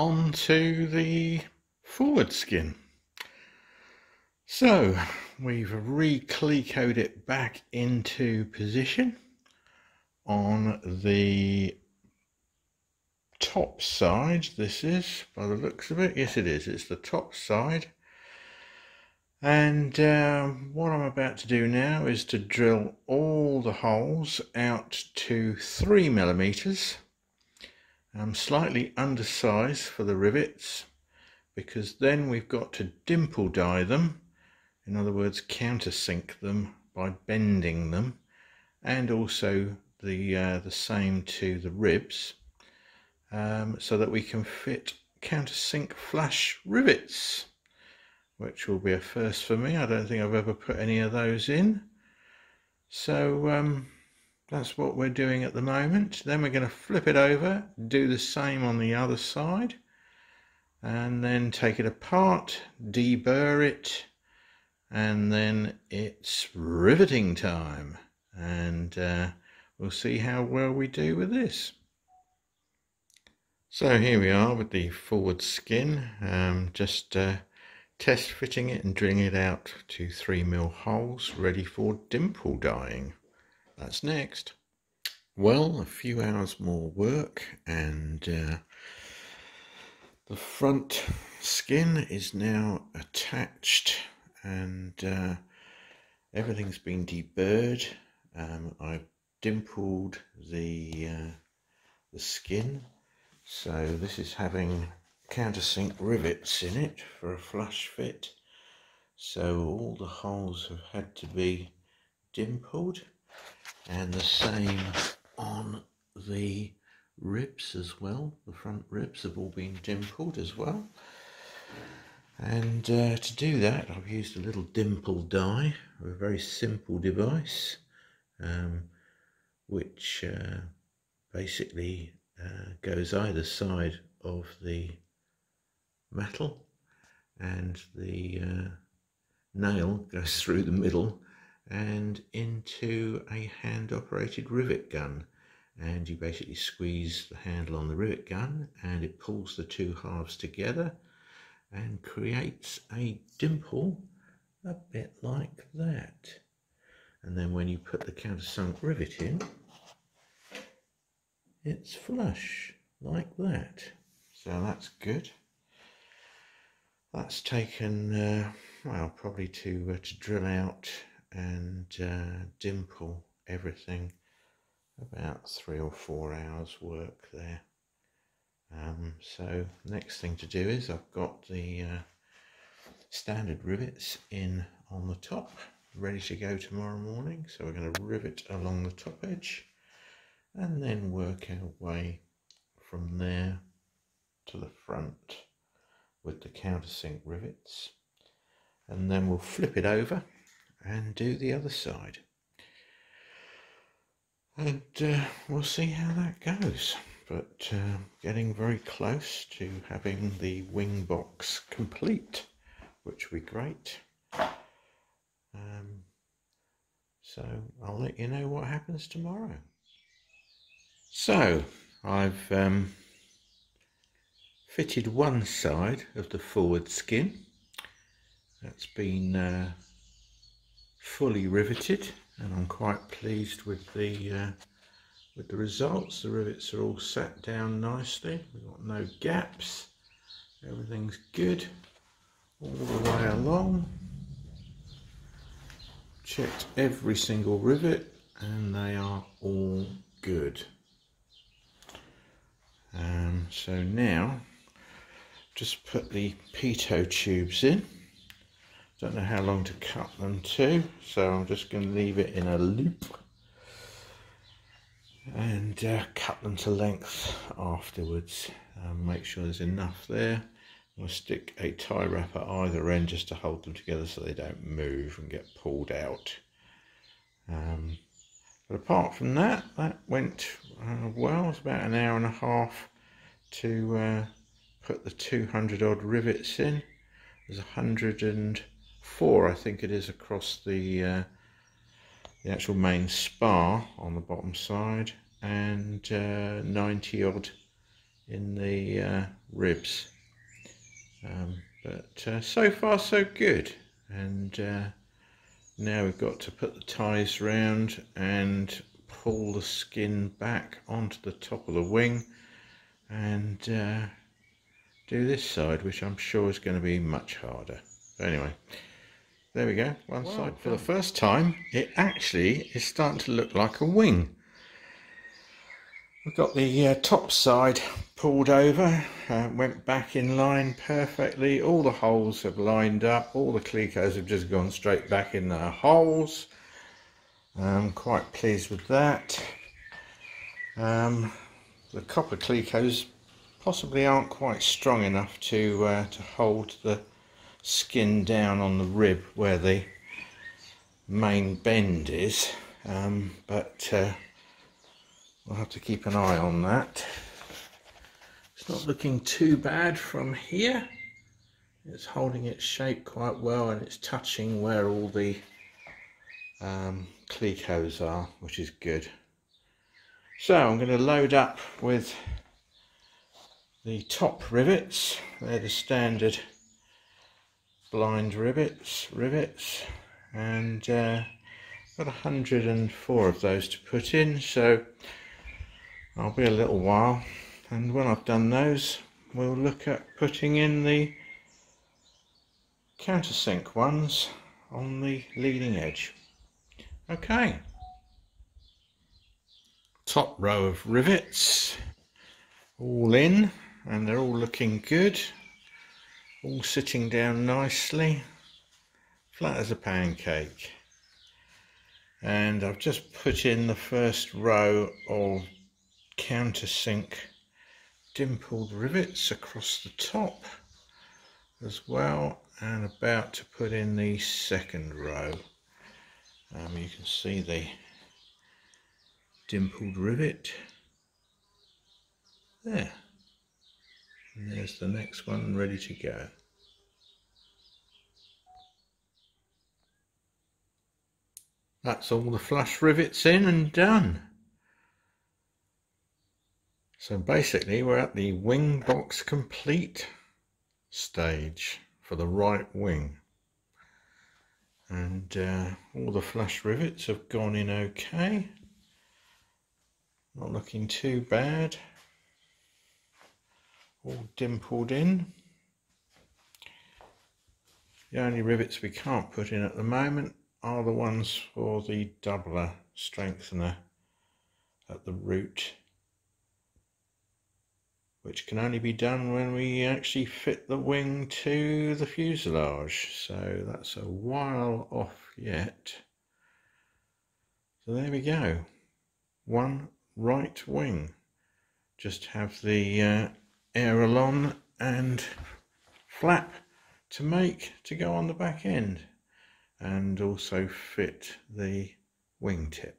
onto the forward skin. So we've re-clecoed it back into position on the top side. This is, by the looks of it, yes it is, it's the top side. And uh, what I'm about to do now is to drill all the holes out to three millimeters. I'm slightly undersized for the rivets because then we've got to dimple die them in other words countersink them by bending them and also the uh, the same to the ribs um, so that we can fit countersink flush rivets which will be a first for me. I don't think I've ever put any of those in. So um, that's what we're doing at the moment then we're going to flip it over do the same on the other side and then take it apart deburr it and then it's riveting time and uh, we'll see how well we do with this. So here we are with the forward skin, um, just uh, test fitting it and drilling it out to 3 mil holes ready for dimple dyeing. That's next. Well, a few hours more work and uh, the front skin is now attached and uh, everything's been deburred. Um, I've dimpled the uh, the skin, so this is having countersink rivets in it for a flush fit. So all the holes have had to be dimpled, and the same on the ribs as well. The front ribs have all been dimpled as well. And uh, to do that, I've used a little dimple die, a very simple device, um, which uh, basically uh, goes either side of the metal and the uh, nail goes through the middle and into a hand operated rivet gun and you basically squeeze the handle on the rivet gun and it pulls the two halves together and creates a dimple a bit like that. And then when you put the countersunk rivet in, it's flush like that. So that's good. That's taken, uh, well, probably to, uh, to drill out and uh, dimple everything about three or four hours work there. Um, so next thing to do is I've got the uh, standard rivets in on the top ready to go tomorrow morning. So we're going to rivet along the top edge and then work our way from there to the front with the countersink rivets and then we'll flip it over and do the other side and uh, we'll see how that goes but uh, getting very close to having the wing box complete, which would be great. Um, so I'll let you know what happens tomorrow. So I've um, fitted one side of the forward skin. That's been uh, fully riveted and I'm quite pleased with the uh, with the results. The rivets are all set down nicely. We've got no gaps. Everything's good all the way along. Checked every single rivet and they are all good. Um, so now just put the pitot tubes in. Don't know how long to cut them to, so I'm just going to leave it in a loop and uh, cut them to length afterwards. Um, make sure there's enough there. I'll stick a tie wrap at either end just to hold them together so they don't move and get pulled out. Um, but apart from that, that went uh, well. It's about an hour and a half to uh, put the 200 odd rivets in. There's 104, I think it is, across the uh, the actual main spar on the bottom side and uh, 90 odd in the uh, ribs. Um, but uh, so far so good. And uh, now we've got to put the ties round and pull the skin back onto the top of the wing and uh, do this side, which I'm sure is going to be much harder. Anyway, there we go, one wow. side. For the first time, it actually is starting to look like a wing. We've got the uh, top side pulled over, uh, went back in line perfectly. All the holes have lined up. All the clecos have just gone straight back in their holes. I'm quite pleased with that. Um, the copper clecos possibly aren't quite strong enough to uh, to hold the skin down on the rib where the main bend is. Um, but uh, we'll have to keep an eye on that. It's not looking too bad from here. It's holding its shape quite well and it's touching where all the um, clecos are which is good. So I'm going to load up with the top rivets. They're the standard blind rivets rivets and uh, got 104 of those to put in so I'll be a little while. And when I've done those we'll look at putting in the countersink ones on the leading edge. Okay. Top row of rivets all in and they're all looking good all sitting down nicely flat as a pancake. And I've just put in the first row of countersink dimpled rivets across the top as well and about to put in the second row. Um, you can see the dimpled rivet. There and there's the next one ready to go. That's all the flush rivets in and done. So basically we're at the wing box complete stage for the right wing. And uh, all the flush rivets have gone in okay. Not looking too bad all dimpled in. The only rivets we can't put in at the moment are the ones for the doubler strengthener at the root which can only be done when we actually fit the wing to the fuselage. So that's a while off yet. So there we go. One right wing. Just have the uh, aileron and flap to make to go on the back end and also fit the wingtip.